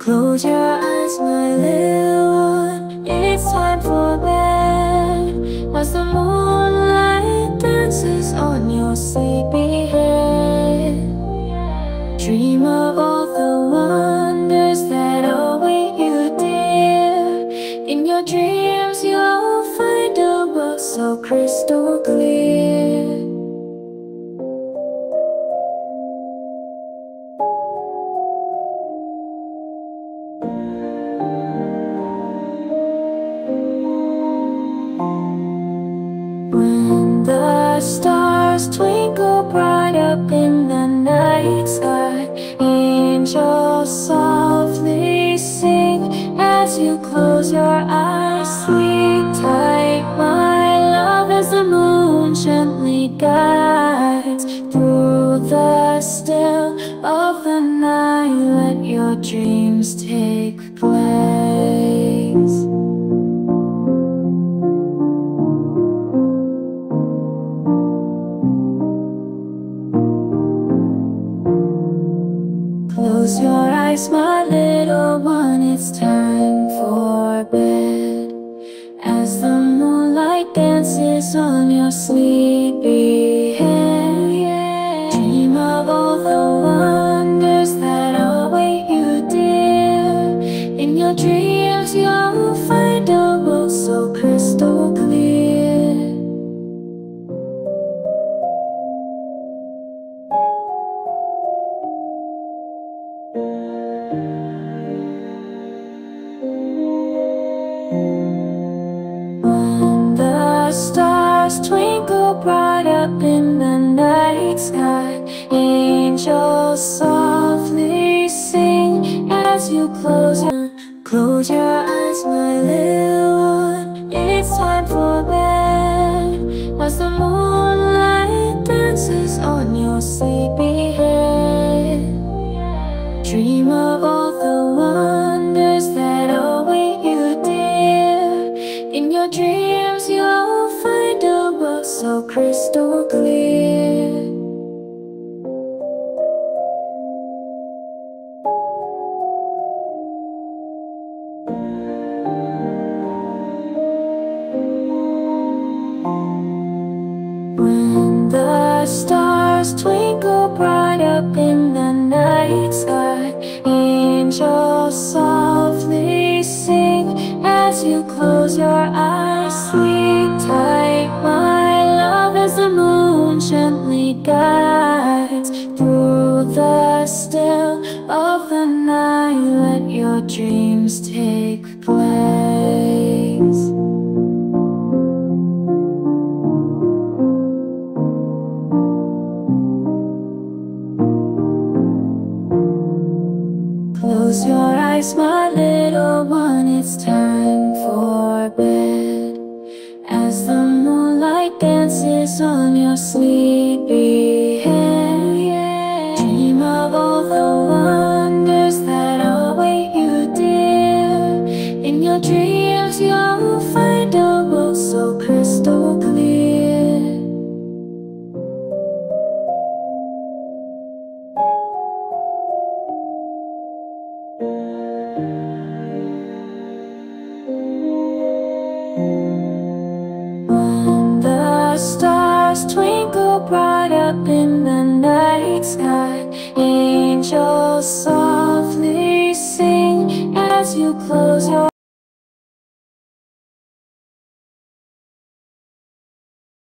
Close your eyes, my little one. It's time for bed. As the you close your eyes Sleep tight, my love, as the moon gently guides Through the still of the night, let your dreams take Close your eyes, my little one, it's time for bed. As the moonlight dances on your sleepy head Dream of all the the stars twinkle bright up in the night sky Angels softly sing as you close your Close your eyes, my little your dreams you'll find a world so crystal clear of the night, let your dreams take place. Close your eyes, my little one, it's time for bed. As the moonlight dances on your sleepy the stars twinkle bright up in the night sky Angels softly sing as you close your